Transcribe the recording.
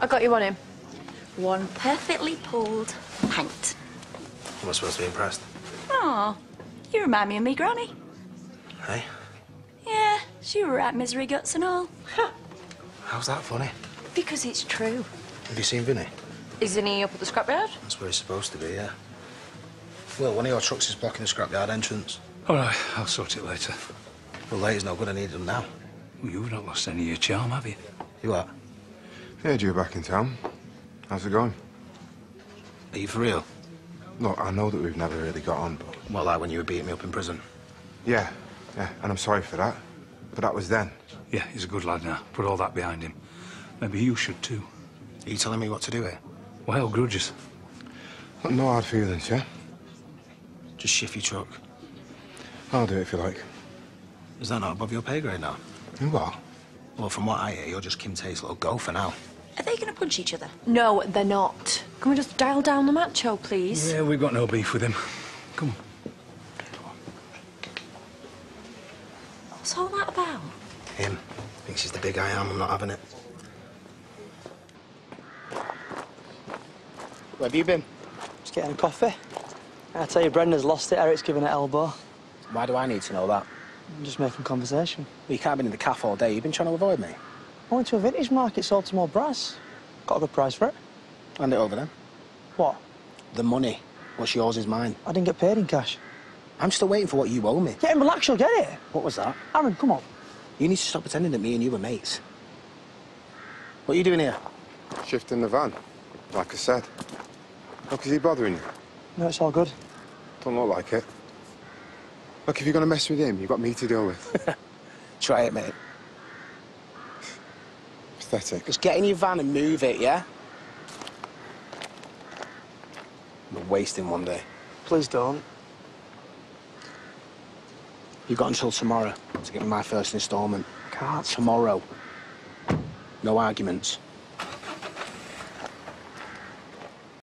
I got you on him. One perfectly pulled pint. Am I supposed to be impressed? Oh, you remind me of me granny. Hey? Yeah, she were at misery guts and all. How's that funny? Because it's true. Have you seen Vinny? Isn't he up at the scrapyard? That's where he's supposed to be, yeah. Well, one of your trucks is blocking the scrapyard entrance. All right, I'll sort it later. Well, later's no good, I need them now. Well, you've not lost any of your charm, have you? You what? Heard you were back in town. How's it going? Are you for real? Look, I know that we've never really got on, but... Well, like when you were beating me up in prison. Yeah, yeah, and I'm sorry for that. But that was then. Yeah, he's a good lad now. Put all that behind him. Maybe you should too. Are you telling me what to do here? Wild grudges. Look, no hard feelings, yeah? Just shift your truck. I'll do it if you like. Is that not above your pay grade now? You what? Well, from what I hear, you're just Kim Tate's little gopher now. Are they going to punch each other? No, they're not. Can we just dial down the macho, please? Yeah, we've got no beef with him. Come on. What's all that about? Him. Thinks he's the big I am, I'm not having it. Where have you been? Just getting a coffee. I tell you, Brenda's lost it. Eric's giving it elbow. Why do I need to know that? I'm just making conversation. Well, you can't have been in the cafe all day. You've been trying to avoid me. I went to a vintage market, sold some more brass. Got a good price for it. Hand it over then. What? The money. What's yours is mine. I didn't get paid in cash. I'm still waiting for what you owe me. Get him, relax, you'll get it. What was that? Aaron, come on. You need to stop pretending that me and you were mates. What are you doing here? Shifting the van, like I said. Look, is he bothering you? No, it's all good. Don't look like it. Look, if you're going to mess with him, you've got me to deal with. Try it, mate. Pathetic. Just get in your van and move it, yeah? We're wasting one day. Please don't. You've got until tomorrow to give me my first instalment. Can't. Tomorrow. No arguments.